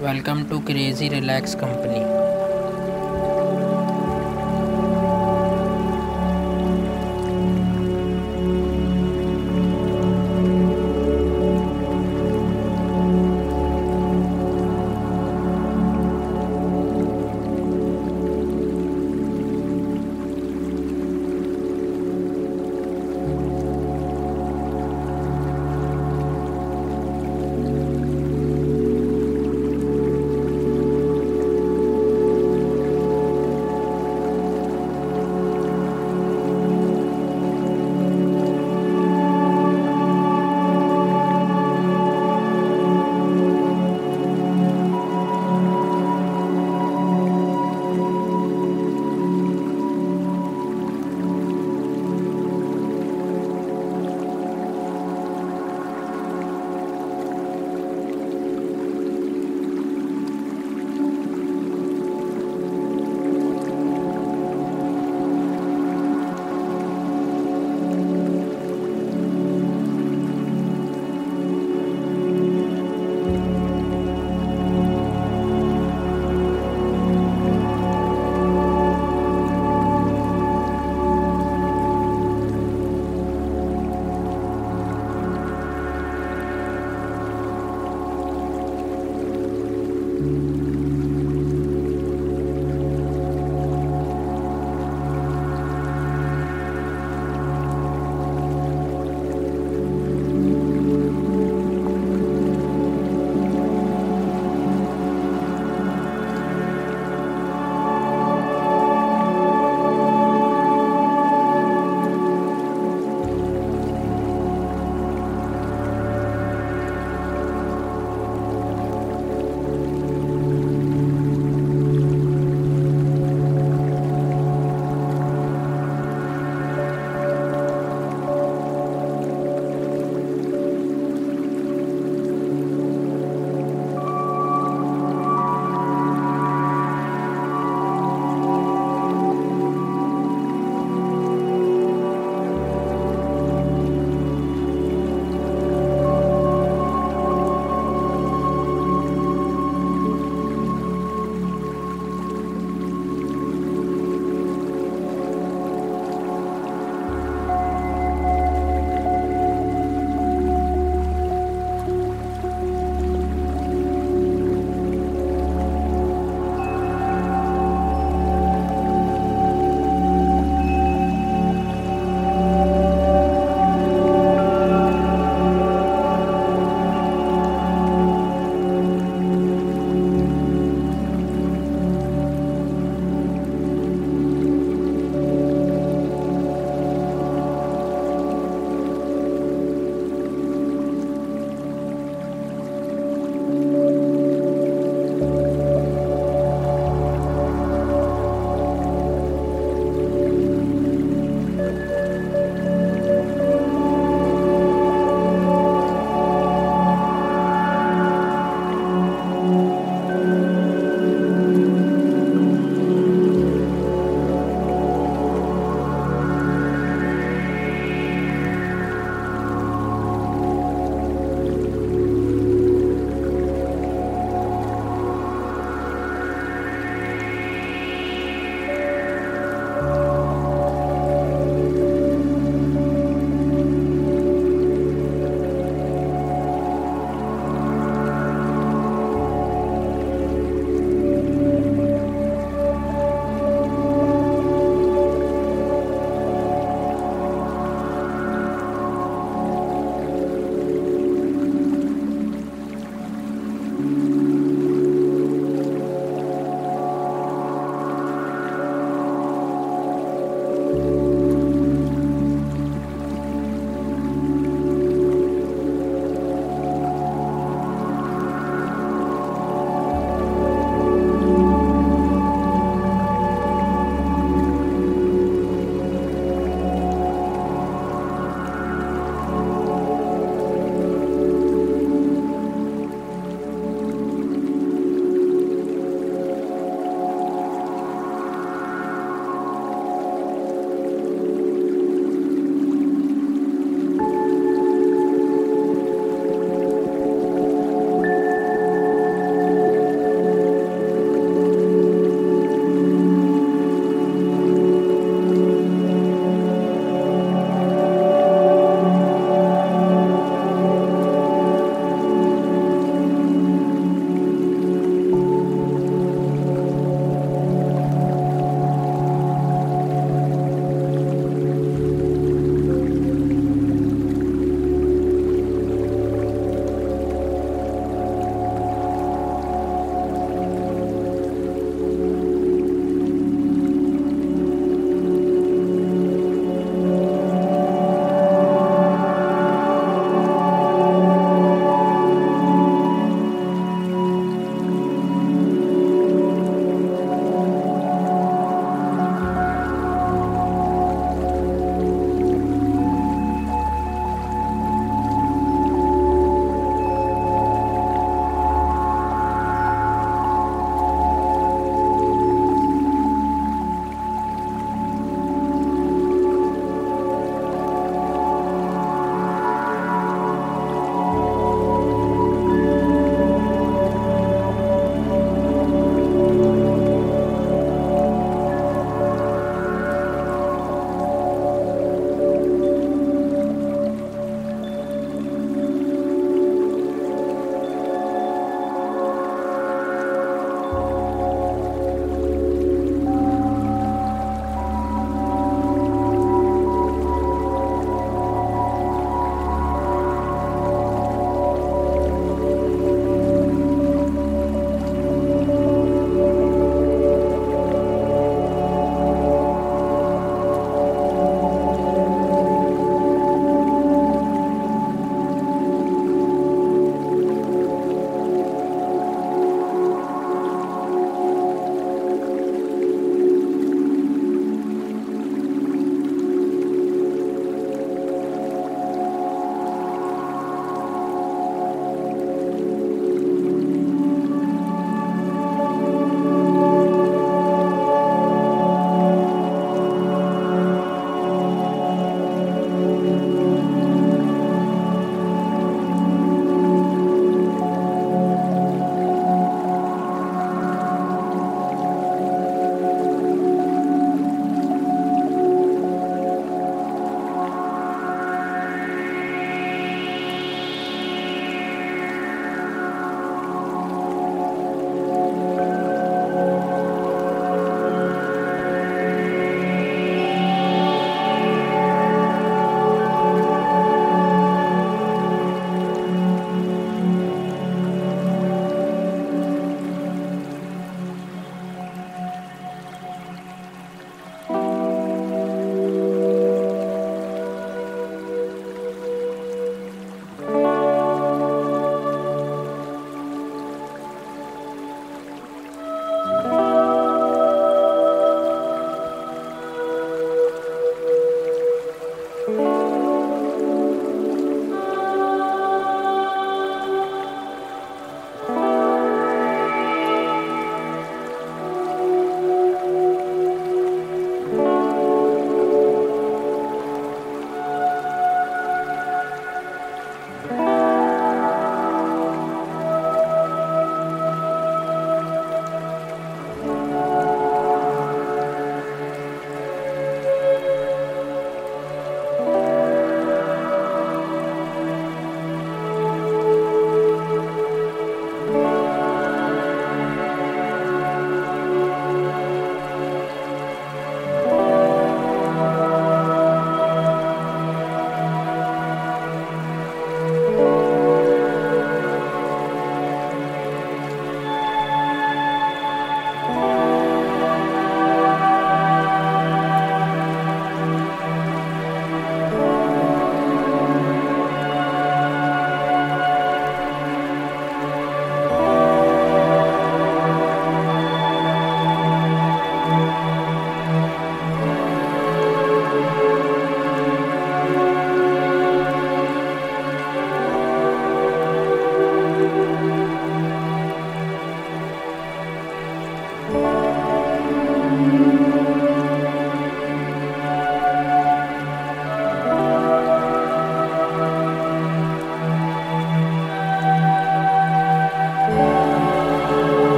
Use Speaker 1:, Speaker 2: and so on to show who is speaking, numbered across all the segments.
Speaker 1: Welcome to Crazy Relax Company.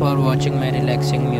Speaker 1: For watching my relaxing music.